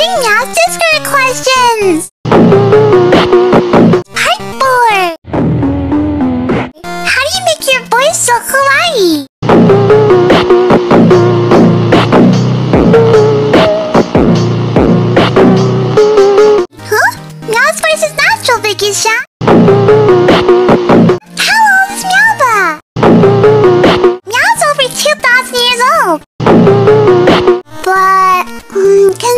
didn't for questions! Part 4 How do you make your voice so kawaii? Huh? Now his voice is natural, Vicky